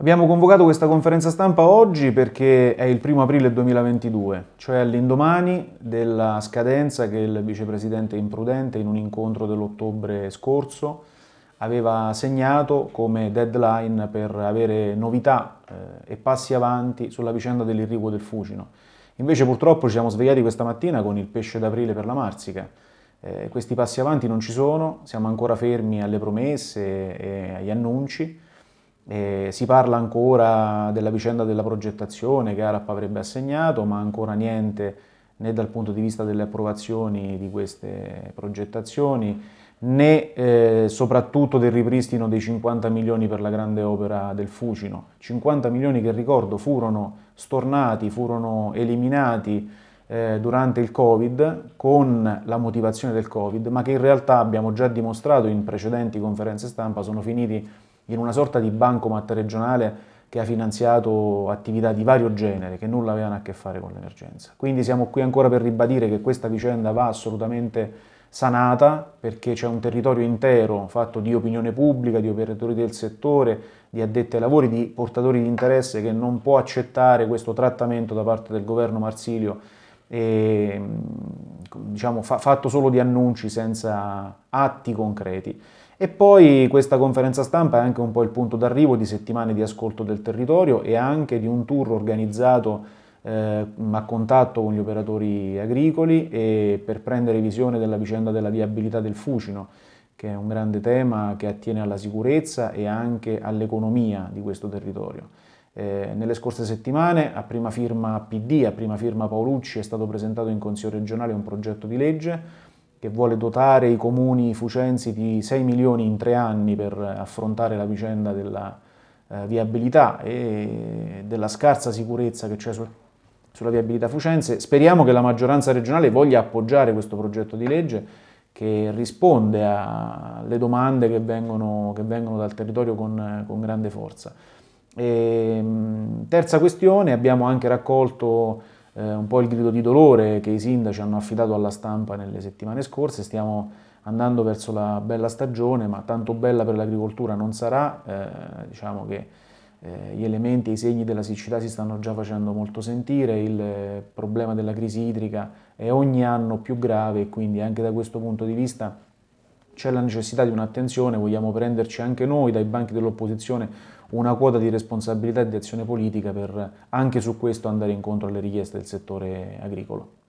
Abbiamo convocato questa conferenza stampa oggi perché è il primo aprile 2022, cioè all'indomani della scadenza che il vicepresidente Imprudente in un incontro dell'ottobre scorso aveva segnato come deadline per avere novità eh, e passi avanti sulla vicenda dell'irriguo del Fucino. Invece purtroppo ci siamo svegliati questa mattina con il pesce d'aprile per la Marsica. Eh, questi passi avanti non ci sono, siamo ancora fermi alle promesse e agli annunci eh, si parla ancora della vicenda della progettazione che Arap avrebbe assegnato, ma ancora niente né dal punto di vista delle approvazioni di queste progettazioni, né eh, soprattutto del ripristino dei 50 milioni per la grande opera del Fucino. 50 milioni che ricordo furono stornati, furono eliminati eh, durante il Covid con la motivazione del Covid, ma che in realtà abbiamo già dimostrato in precedenti conferenze stampa sono finiti in una sorta di bancomat regionale che ha finanziato attività di vario genere che nulla avevano a che fare con l'emergenza. Quindi siamo qui ancora per ribadire che questa vicenda va assolutamente sanata perché c'è un territorio intero fatto di opinione pubblica, di operatori del settore, di addetti ai lavori, di portatori di interesse che non può accettare questo trattamento da parte del governo Marsilio e, diciamo, fa, fatto solo di annunci senza atti concreti. E poi questa conferenza stampa è anche un po' il punto d'arrivo di settimane di ascolto del territorio e anche di un tour organizzato eh, a contatto con gli operatori agricoli e per prendere visione della vicenda della viabilità del Fucino, che è un grande tema che attiene alla sicurezza e anche all'economia di questo territorio. Eh, nelle scorse settimane, a prima firma PD, a prima firma Paolucci, è stato presentato in Consiglio regionale un progetto di legge che vuole dotare i comuni fucensi di 6 milioni in tre anni per affrontare la vicenda della eh, viabilità e della scarsa sicurezza che c'è sul, sulla viabilità fucense. Speriamo che la maggioranza regionale voglia appoggiare questo progetto di legge che risponde alle domande che vengono, che vengono dal territorio con, con grande forza. E, terza questione, abbiamo anche raccolto eh, un po' il grido di dolore che i sindaci hanno affidato alla stampa nelle settimane scorse, stiamo andando verso la bella stagione, ma tanto bella per l'agricoltura non sarà, eh, diciamo che eh, gli elementi e i segni della siccità si stanno già facendo molto sentire, il problema della crisi idrica è ogni anno più grave e quindi anche da questo punto di vista c'è la necessità di un'attenzione, vogliamo prenderci anche noi dai banchi dell'opposizione una quota di responsabilità e di azione politica per anche su questo andare incontro alle richieste del settore agricolo.